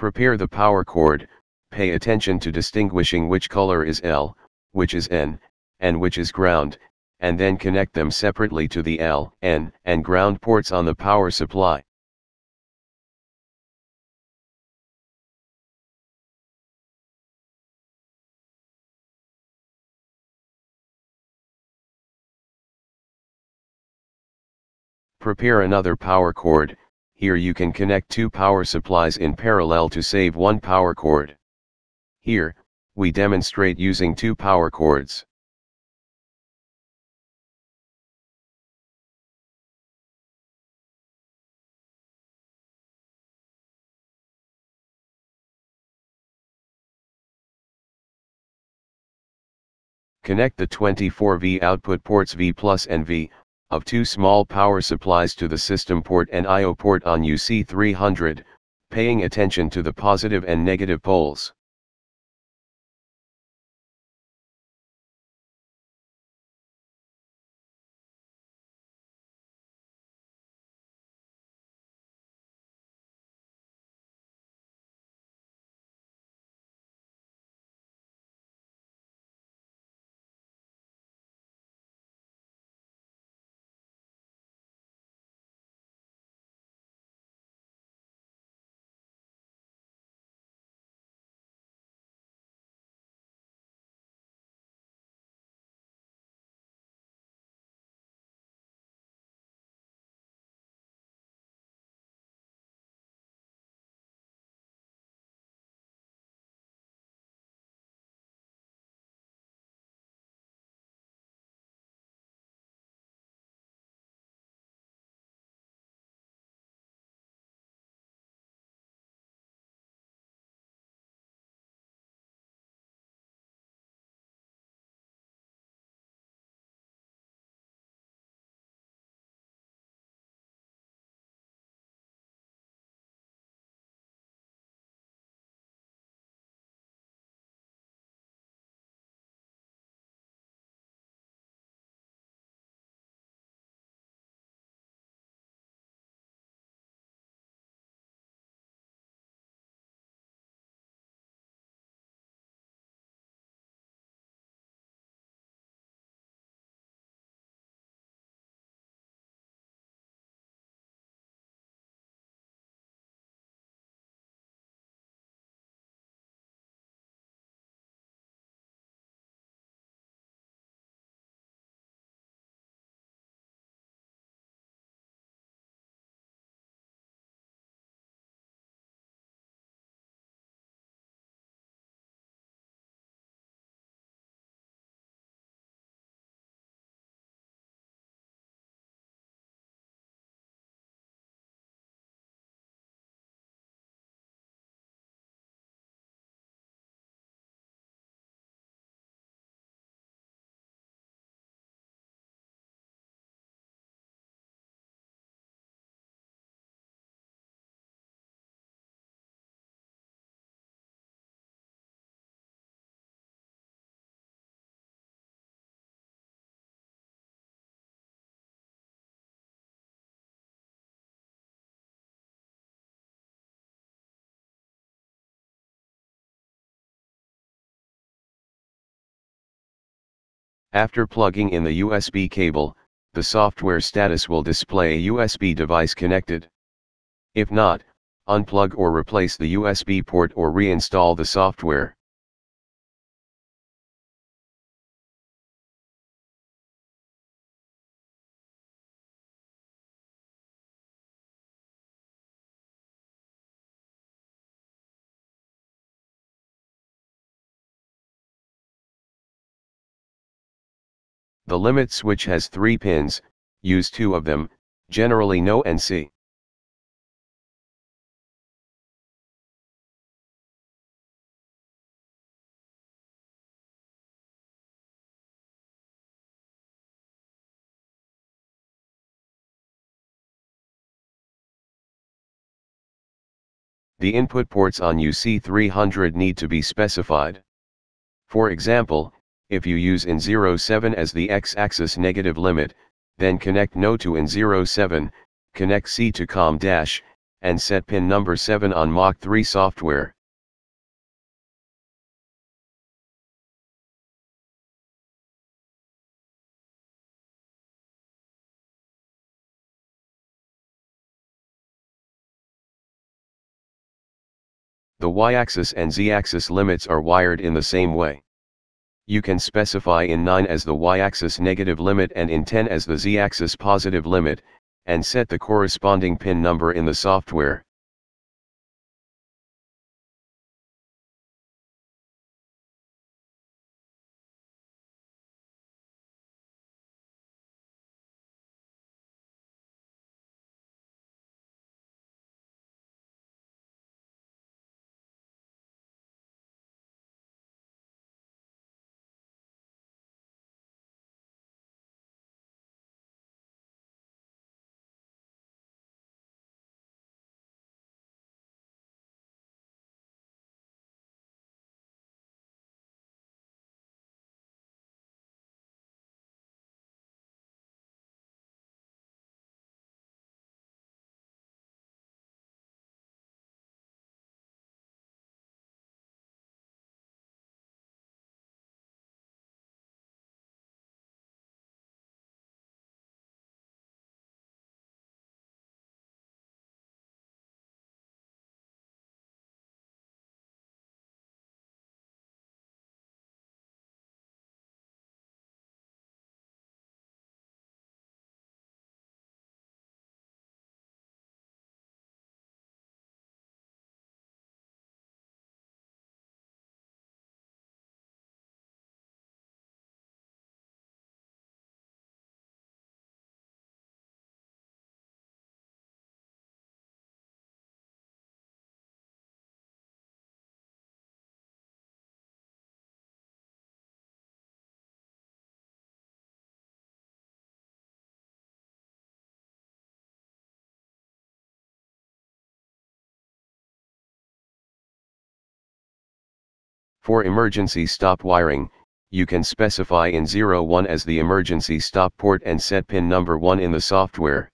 Prepare the power cord, pay attention to distinguishing which color is L, which is N, and which is ground, and then connect them separately to the L, N, and ground ports on the power supply. Prepare another power cord, here you can connect two power supplies in parallel to save one power cord. Here, we demonstrate using two power cords. Connect the 24V output ports V plus and V, of two small power supplies to the system port and I.O. port on UC300, paying attention to the positive and negative poles. After plugging in the USB cable, the software status will display a USB device connected. If not, unplug or replace the USB port or reinstall the software. The limit switch has three pins, use two of them, generally no NC. The input ports on UC300 need to be specified. For example, if you use IN07 as the x-axis negative limit, then connect no to IN07, connect C to COM dash, and set pin number 7 on Mach 3 software. The y-axis and z-axis limits are wired in the same way. You can specify in 9 as the y-axis negative limit and in 10 as the z-axis positive limit, and set the corresponding pin number in the software. For emergency stop wiring, you can specify in 01 as the emergency stop port and set pin number 1 in the software.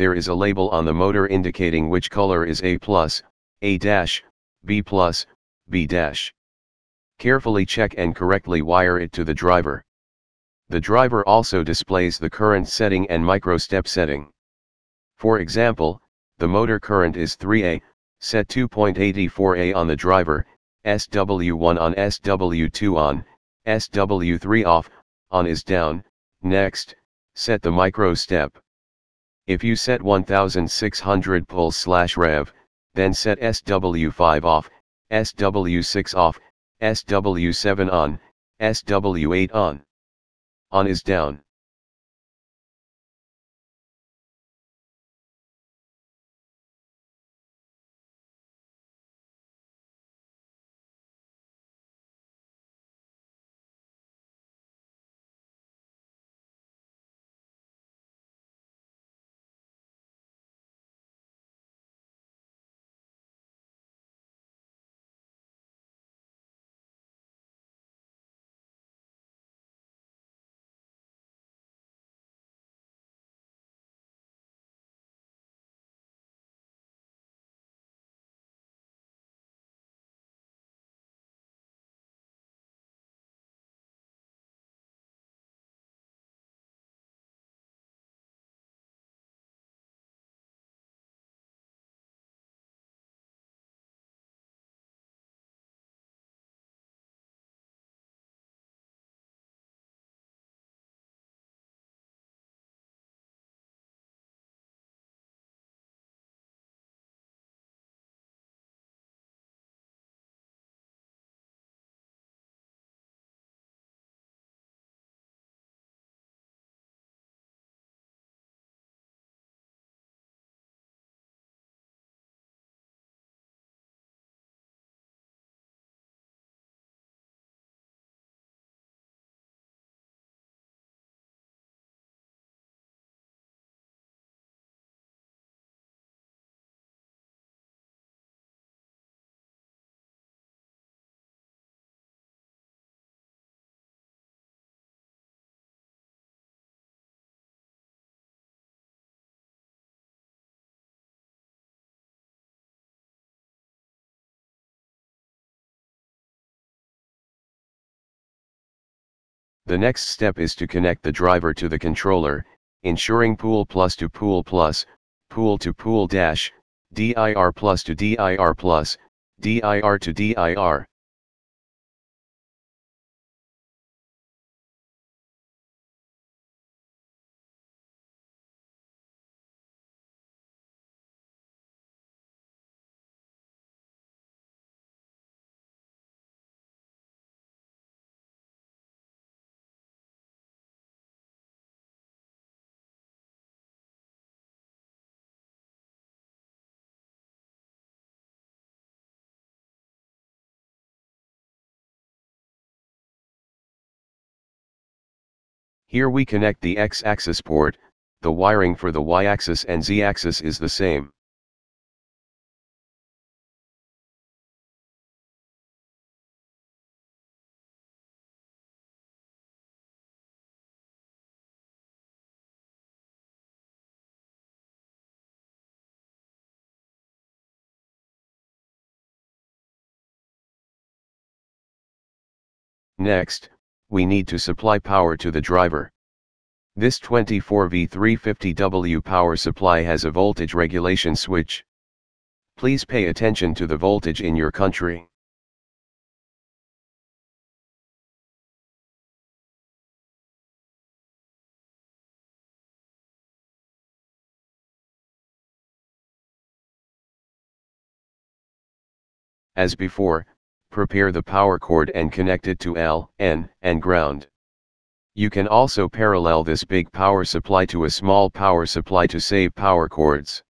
There is a label on the motor indicating which color is A+, A-, B+, B-. Carefully check and correctly wire it to the driver. The driver also displays the current setting and microstep setting. For example, the motor current is 3A, set 2.84A on the driver, SW1 on SW2 on, SW3 off, on is down, next, set the microstep. If you set 1600 pulse slash rev, then set SW5 off, SW6 off, SW7 on, SW8 on. On is down. The next step is to connect the driver to the controller, ensuring PUL plus to PUL plus, PUL to PUL dash, dir plus to dir plus, dir to dir. Here we connect the X-axis port, the wiring for the Y-axis and Z-axis is the same. Next, we need to supply power to the driver. This 24V350W power supply has a voltage regulation switch. Please pay attention to the voltage in your country. As before, prepare the power cord and connect it to L, N, and ground. You can also parallel this big power supply to a small power supply to save power cords.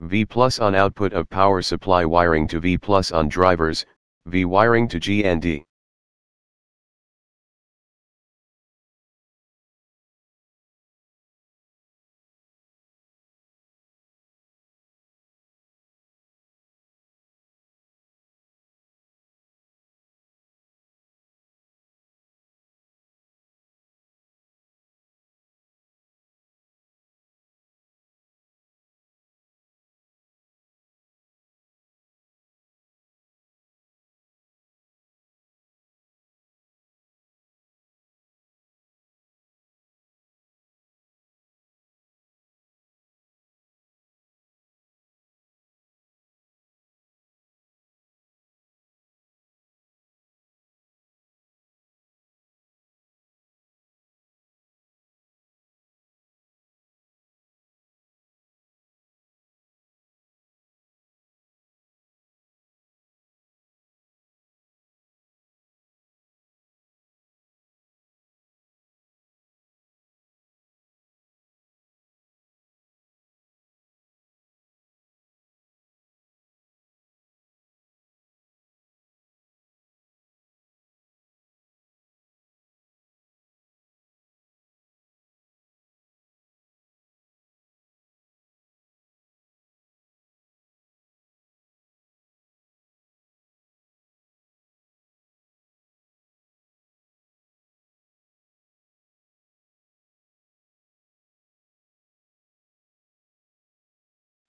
V plus on output of power supply wiring to V plus on drivers, V wiring to G and D.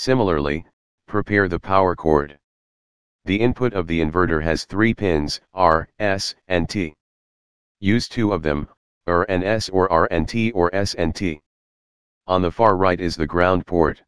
Similarly, prepare the power cord. The input of the inverter has three pins, R, S, and T. Use two of them, R and S or R and T or S and T. On the far right is the ground port.